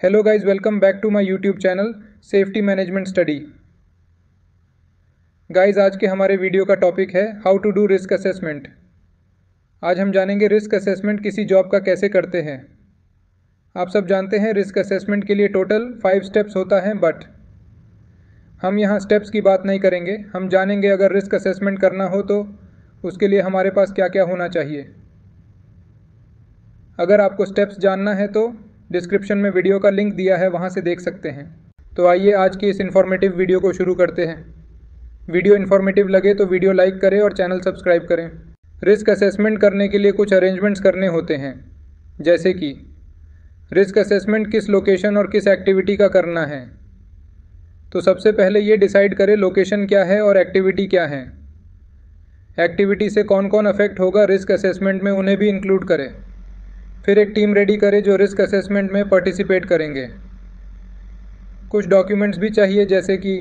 Hello guys welcome back to my YouTube channel safety management study guys आज के हमारे video का topic है how to do risk assessment आज हम जानेंगे रिस्क असेसमेंट किसी जॉब का कैसे करते हैं। आप सब जानते हैं रिस्क असेसमेंट के लिए टोटल फाइव स्टेप्स होता है बट हम यहाँ स्टेप्स की बात नहीं करेंगे। हम जानेंगे अगर रिस्क असेसमेंट करना हो तो उसके लिए हमारे पास क्या क्या होना चाहिए। अगर आपको स्टेप्स जानना है तो डिस्क्रिप्शन में वीडियो का लिंक दिया है, वहाँ से देख सकते हैं। तो आइए आज की इस इन्फॉर्मेटिव वीडियो को शुरू करते हैं। वीडियो इन्फॉर्मेटिव लगे तो वीडियो लाइक करें और चैनल सब्सक्राइब करें। रिस्क असेसमेंट करने के लिए कुछ अरेंजमेंट्स करने होते हैं। जैसे कि, रिस्क असेसमेंट किस लोकेशन और किस एक्टिविटी का करना है। तो सबसे पहले ये डिसाइड करें लोकेशन क्या है और एक्टिविटी क्या है। एक्टिविटी से कौन कौन अफेक्ट होगा, रिस्क असेसमेंट में उन्हें भी इंक्लूड करें। फिर एक टीम रेडी करें जो रिस्क असेसमेंट में पार्टिसिपेट करेंगे। कुछ डॉक्यूमेंट्स भी चाहिए, जैसे कि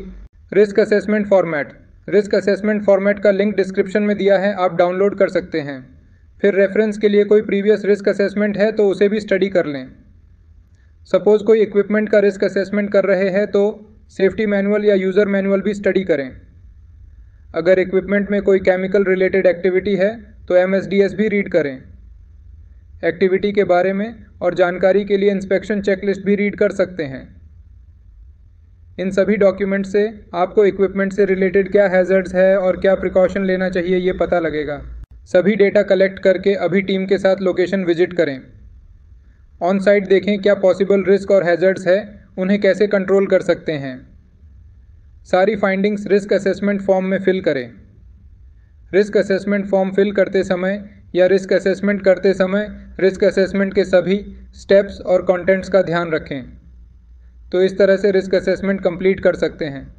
risk assessment format. Risk assessment format का लिंक डिस्क्रिप्शन में दिया है, आप डाउनलोड कर सकते हैं। फिर रेफरेंस के लिए कोई प्रीवियस रिस्क असेसमेंट है तो उसे भी स्टडी कर लें। सपोज़ कोई इक्विपमेंट का रिस्क असेसमेंट कर रहे हैं तो सेफ्टी मैनुअल या यूज़र मैनुअल भी स्टडी करें। अगर इक्विपमेंट में कोई केमिकल रिलेटेड एक्टिविटी है तो एमएसडीएस भी रीड करें। एक्टिविटी के बारे में और जानकारी के लिए इंस्पेक्शन चेकलिस्ट भी रीड कर सकते हैं। इन सभी डॉक्यूमेंट से आपको इक्विपमेंट से रिलेटेड क्या हैज़र्ड्स है और क्या प्रिकॉशन लेना चाहिए ये पता लगेगा। सभी डेटा कलेक्ट करके अभी टीम के साथ लोकेशन विज़िट करें। ऑन साइट देखें क्या पॉसिबल रिस्क और हैज़र्ड्स है, उन्हें कैसे कंट्रोल कर सकते हैं। सारी फाइंडिंग्स रिस्क असेसमेंट फॉर्म में फिल करें। रिस्क असेसमेंट फॉर्म फिल करते समय या रिस्क असेसमेंट करते समय रिस्क असेसमेंट के सभी स्टेप्स और कंटेंट्स का ध्यान रखें। तो इस तरह से रिस्क असेसमेंट कंप्लीट कर सकते हैं।